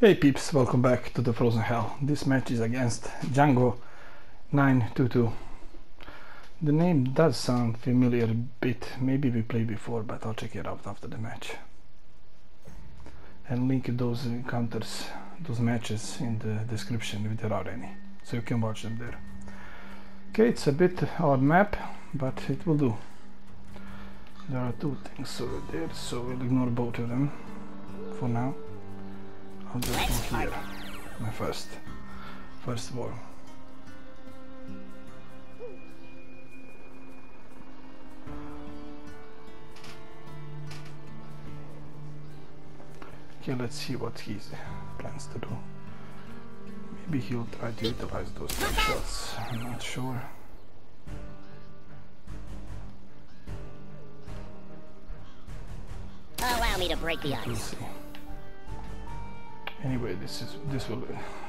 Hey peeps, welcome back to the Frozen Hell. This match is against Django 922. The name does sound familiar a bit, maybe we played before, but I'll check it out after the match. And link those encounters, those matches in the description if there are any, so you can watch them there. Okay, it's a bit odd map, but it will do. There are two things over there, so we'll ignore both of them for now. I'll just go here. My first, first war. Okay, let's see what he plans to do. Maybe he'll try to utilize those two shots. I'm not sure. Allow me to break the We'll ice. Anyway, this is this will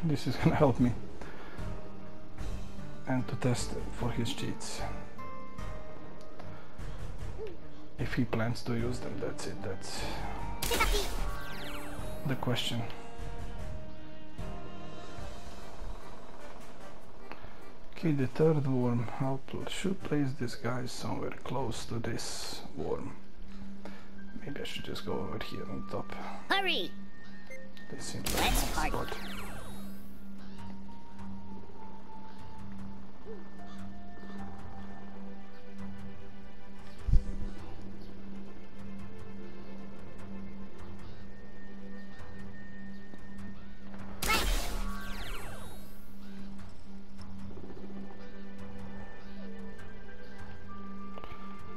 this is gonna help me and to test for his cheats. If he plans to use them, that's it. That's the question. Okay, the third worm. I should place this guy somewhere close to this worm. Maybe I should just go over here on top. Hurry! This seems like a Let's nice spot.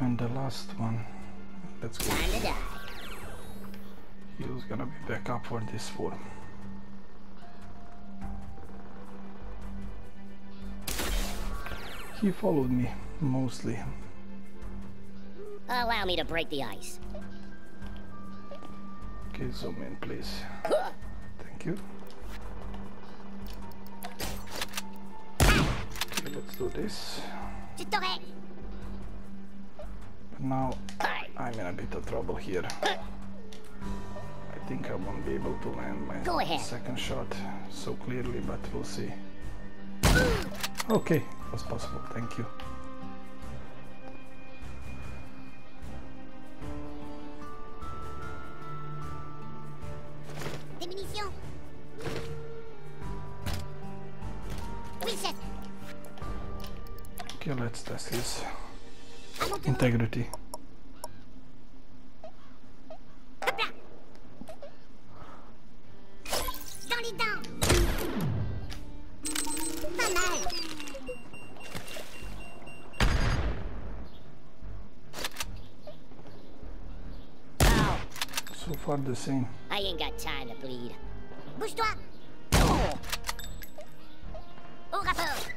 And the last one, let's go. He was gonna be back up for this form. He followed me, mostly. Allow me to break the ice. Okay, zoom in, please. Thank you. Okay, let's do this. But now I'm in a bit of trouble here. I think I won't be able to land my second shot so clearly, but we'll see. Okay, it was possible, thank you. Okay, let's test his À mon tour integrity. So far the same. I ain't got time to bleed. Bouge-toi Oh! Au rapport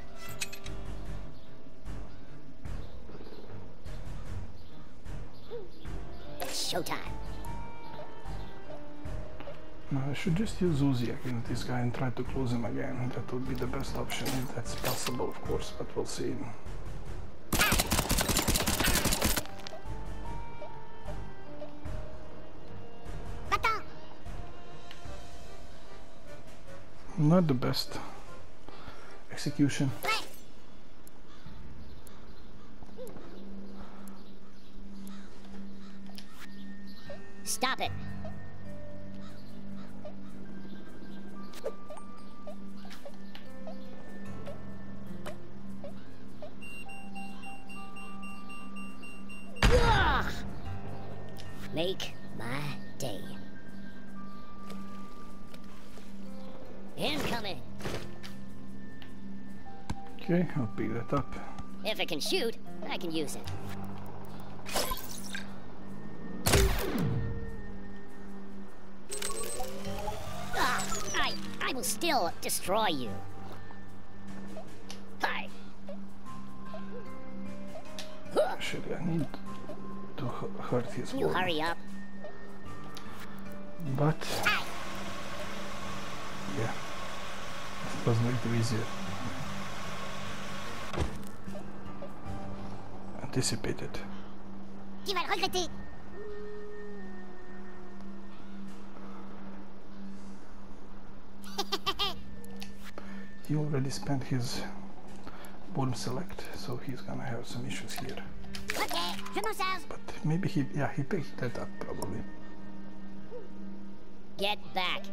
It's showtime. No, I should just use Uzi against this guy and try to close him again. That would be the best option if that's possible, of course, but we'll see. Not the best execution. Incoming. Okay, I'll pick that up. If it can shoot, I can use it. Ah, I, I will still destroy you. Hi. Actually, I need to hurt his You hurry up. But yeah, too easier. Anticipated. Tu vas le regretter he already spent his worm select, so he's gonna have some issues here. Ok, je m'en charge. But maybe he, yeah, he picked that up probably. Get back.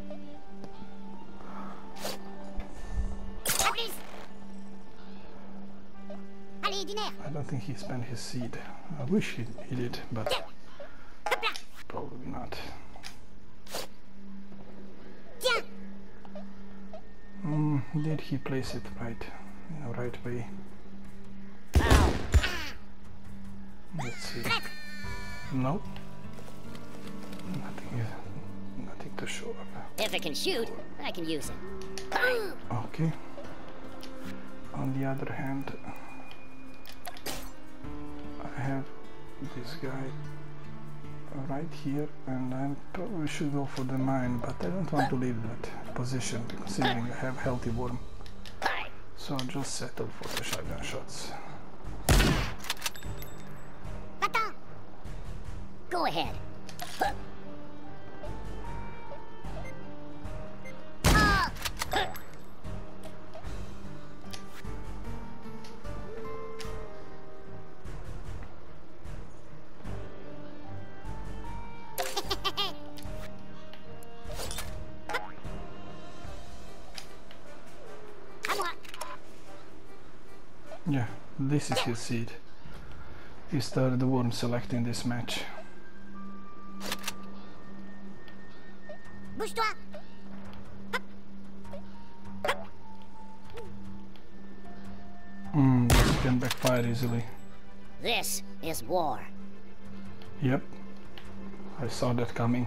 I don't think he spent his seed. I wish he, he did, but probably not. Mm, did he place it right, in the right way? Let's see. Traître. No. Nothing, nothing to show up. If it can shoot, I can use it. Okay. On the other hand, this guy right here, and I probably should go for the mine, but I don't want to leave that position considering I have healthy worm. So I'll just settle for the shotgun shots. Go ahead. Yeah, this is his seed. He started the worm select in this match. Bouge-toi. Mm, this can backfire easily. This is war. Yep. I saw that coming.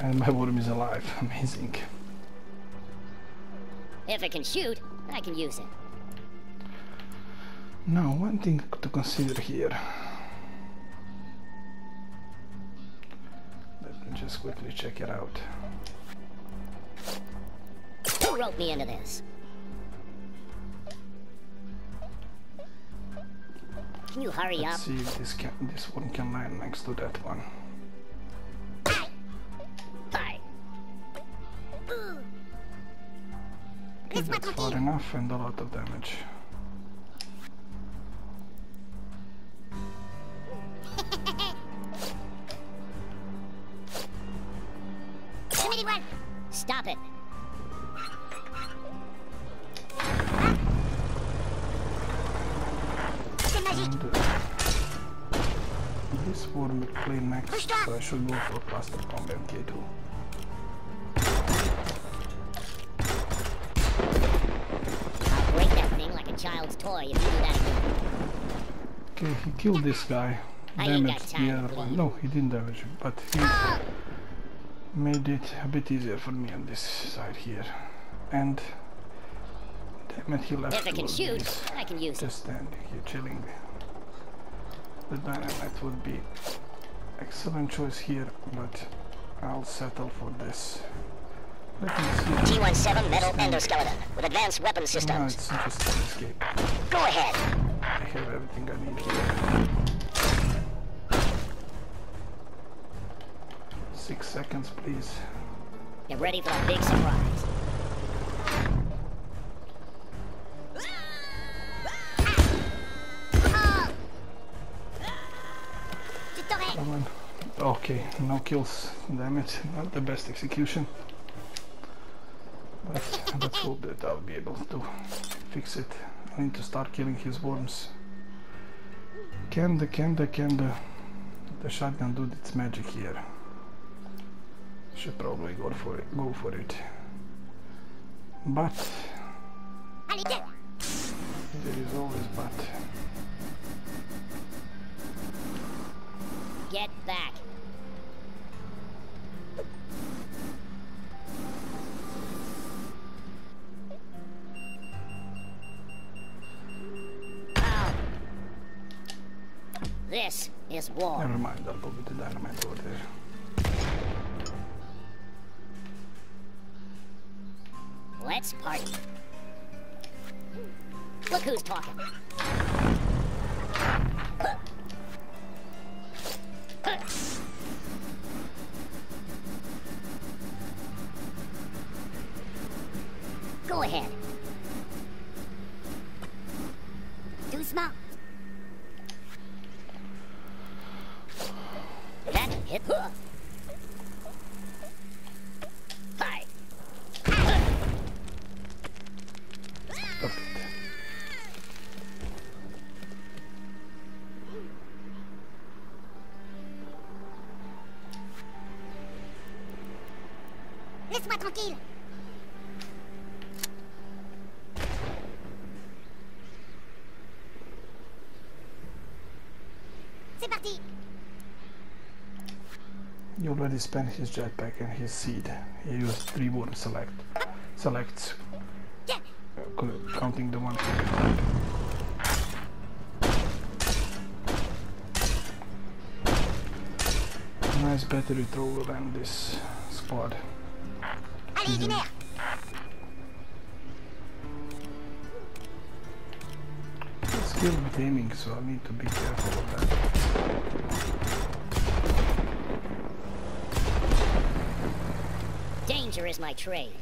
And my worm is alive. Amazing. If it can shoot, I can use it. Now, one thing to consider here. Let me just quickly check it out. Who wrote me into this? Can you hurry up? Let's see if this can this one can land next to that one. Laisse-moi that's far enough and a lot of damage. Toy if you do that again. Okay, he killed this guy. I Damaged the other one. No, he didn't damage him, but he made it a bit easier for me on this side here. And damn it, he left If two can shoot. I can use. Just standing here chilling. The dynamite would be excellent choice here, but I'll settle for this. Let me see. T-17 metal endoskeleton with advanced weapon systems. it's just escape. Go ahead. I have everything I need here. Six seconds, please. Get ready for a big surprise. Je t'aurais. Come on. Okay, no kills. Damn it, not the best execution. Let's hope that I'll be able to fix it. I need to start killing his worms. Can the can the can the the shotgun do its magic here? Should probably go for it go for it. But there is always but. Get back. This is war. Never mind, I'll go with the dynamite over there. Let's party. Look who's talking. Go ahead. Laisse-moi tranquille. C'est parti. He already spent his jetpack and his seed. He used three worm select. Selects, uh, co- counting the one. Nice battery thrower than this squad. Air. It's gaming, so I need to be careful of that. Danger is my trade.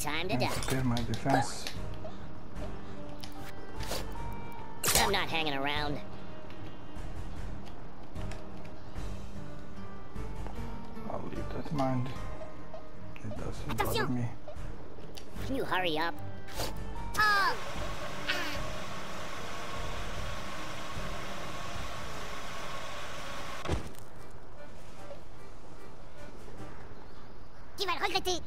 Time to And die. prepare my defense. I'm not hanging around. I'll leave that mind. It doesn't bother me. Can you hurry up? Tu vas le regretter.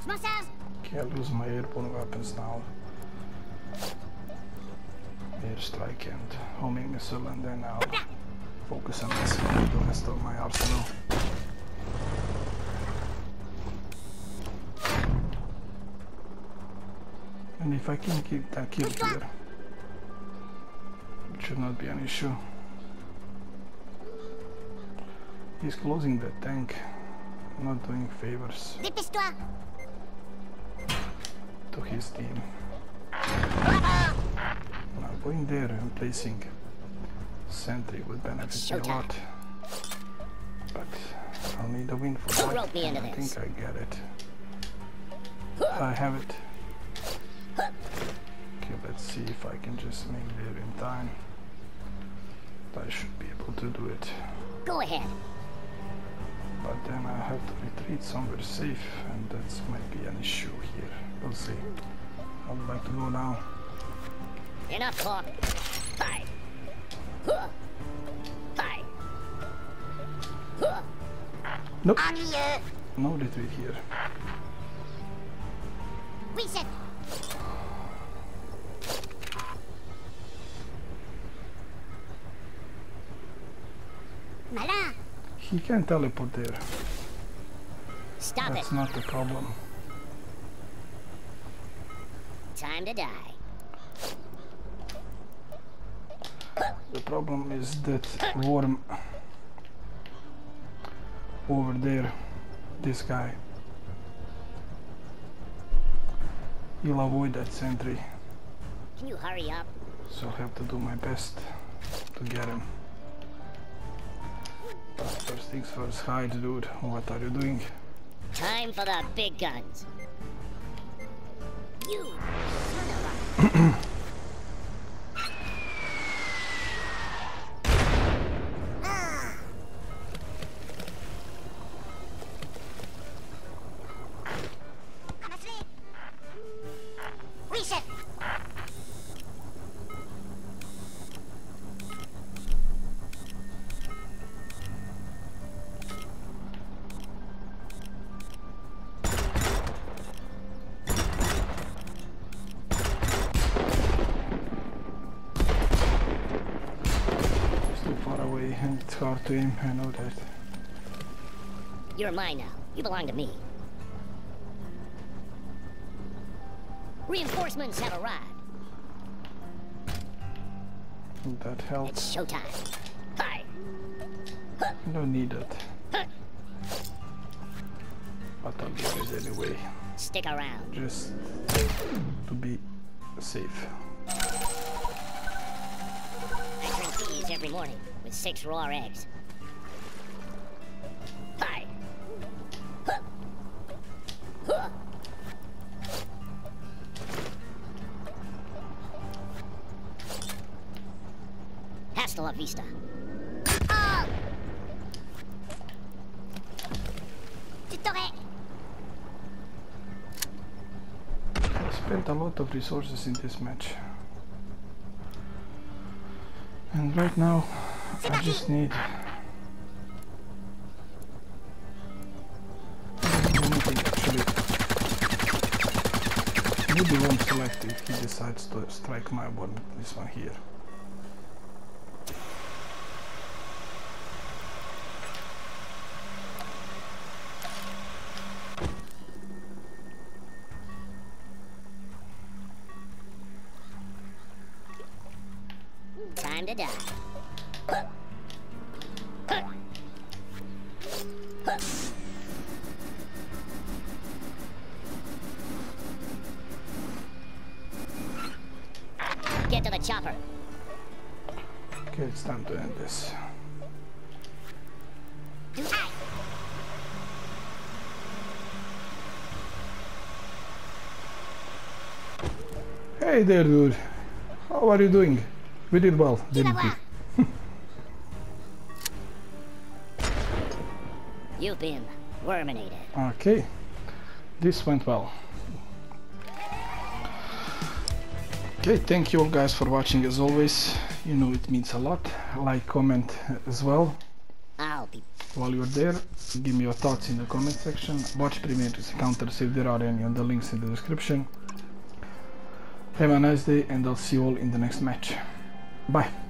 Je m'en charge. Can't lose my airborne weapons now. Airstrike and homing missile and then I'll focus on this, the rest of my arsenal. And if I can keep that kill here, should not be an issue. He's closing the tank, not doing favors to his team. Now going there and placing sentry would benefit me a lot. But I'll need a win for that. I think I get it. I have it. Okay, let's see if I can just make there in time. I should be able to do it. Go ahead. But then I have to retreat somewhere safe and that might be an issue here. We'll see. I would like to go now. Enough talk. Hi. Huh. Hi. Huh. Nope, no retreat here. Oui, He can teleport there. Stop it. That's not the problem. Time to die. The problem is that worm over there, this guy. He'll avoid that sentry, Can you hurry up? so I'll have to do my best to get him. But first things first, hide dude, what are you doing? Time for the big guns. You to aim, I know that. You're mine now. You belong to me. Reinforcements have arrived. That helps. It's showtime. Hi. I don't need it. But I'll do it anyway. Stick around. just to be safe. I drink these every morning with six raw eggs. Hasta vista. Oh! I spent a lot of resources in this match. And right now, I just need... Maybe one select if he decides to strike my one, this one here. Time to die. Get to the chopper. Okay, it's time to end this. Hey there, dude. How are you doing? We did well, didn't we? You've been worminated. Okay, this went well. Okay, thank you all guys for watching as always. You know it means a lot. Like, comment as well. I'll be While you're there, give me your thoughts in the comment section. Watch Previous Encounters if there are any on the links in the description. Have a nice day and I'll see you all in the next match. Bye.